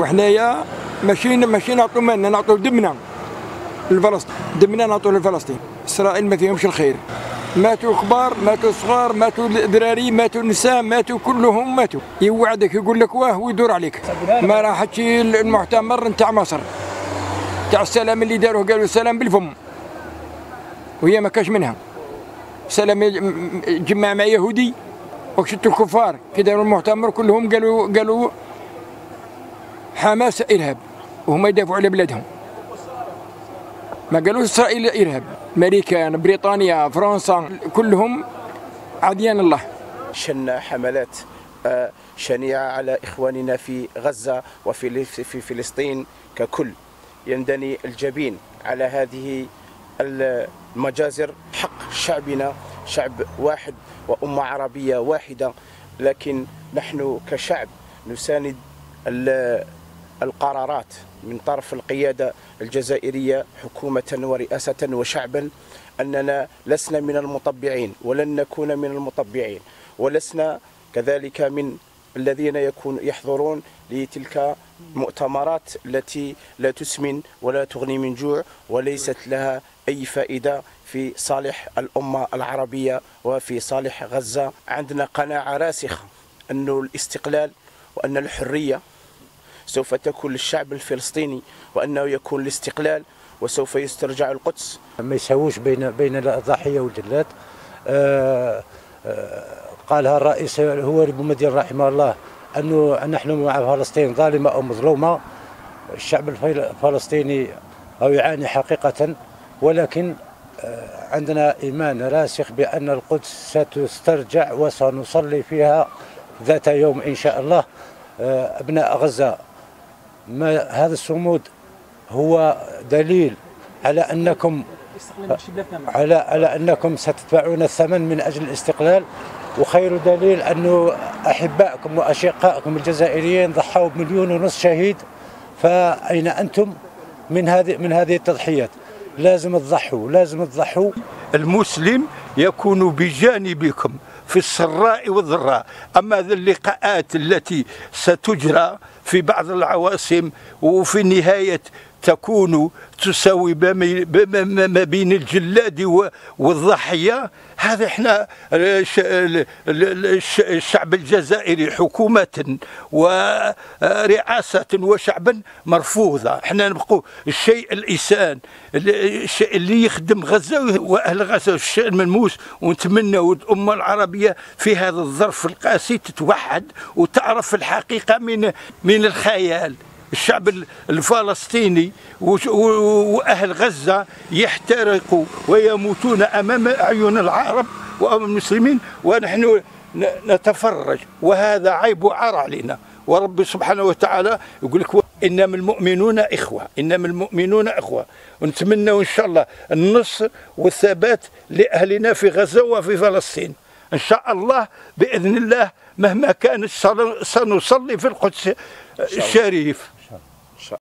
وحنايا ماشيين ماشيين نعطوا مالنا نعطوا دمنا لفلسطين. دمنا نعطوا لفلسطين. إسرائيل ما فيهمش الخير. ماتوا كبار ماتوا صغار ماتوا دراري ماتوا نساء ماتوا كلهم ماتوا. يوعدك يقول لك واه ويدور عليك. ما راحتش المعتمر نتاع مصر. تاع السلام اللي داروه قالوا السلام بالفم. وهي ما كاش منها. سلام جمع مع يهودي وشتوا الكفار. كي داروا المؤتمر كلهم قالوا قالوا حماس إرهاب وهم يدافعوا على بلادهم. ما قالوش إسرائيل إرهاب امريكان بريطانيا فرنسا كلهم عديان الله. شن حملات آه، شنيعة على إخواننا في غزة وفي في فلسطين ككل. يندني الجبين على هذه المجازر. حق شعبنا شعب واحد وأمة عربية واحدة لكن نحن كشعب نساند القرارات من طرف القيادة الجزائرية حكومة ورئاسة وشعبا أننا لسنا من المطبعين ولن نكون من المطبعين ولسنا كذلك من الذين يكون يحضرون لتلك المؤتمرات التي لا تسمن ولا تغني من جوع وليست لها أي فائدة في صالح الأمة العربية وفي صالح غزة. عندنا قناعة راسخة أن الاستقلال وأن الحرية سوف تكون للشعب الفلسطيني وأنه يكون الاستقلال وسوف يسترجع القدس. ما يساووش بين بين الضحية والجلاد. آه آه قالها الرئيس هو بومدين رحمه الله أنه نحن مع فلسطين ظالمة أو مظلومة. الشعب الفلسطيني أو يعاني حقيقة ولكن آه، عندنا إيمان راسخ بأن القدس ستسترجع وسنصلي فيها ذات يوم إن شاء الله. أبناء غزة ما هذا الصمود هو دليل على أنكم على على أنكم ستدفعون الثمن من أجل الاستقلال وخير دليل أنه أحبائكم وأشقائكم الجزائريين ضحوا بمليون ونصف شهيد فأين أنتم من هذه من هذه التضحيات؟ لازم تضحوا لازم تضحوا. المسلم يكون بجانبكم. في السراء والضراء. أما اللقاءات التي ستجرى في بعض العواصم وفي نهاية تكون تساوي ما بين الجلاد والضحية. هذا إحنا الشعب الجزائري حكومة ورئاسة وشعبا مرفوضة. إحنا نبقوا الشيء الإنسان الشيء اللي يخدم غزة وأهل غزة الشيء الملموس. ونتمنى الأمة العربية في هذا الظرف القاسي تتوحد وتعرف الحقيقة من من الخيال. الشعب الفلسطيني وأهل غزة يحترقوا ويموتون أمام أعين العرب وأمام المسلمين ونحن نتفرج. وهذا عيب وعار علينا. ورب سبحانه وتعالى يقول لك إنما المؤمنون إخوة. إنما المؤمنون إخوة. ونتمنى إن شاء الله النصر والثبات لأهلنا في غزة وفي فلسطين. إن شاء الله بإذن الله مهما كانت سنصلي في القدس الشريف.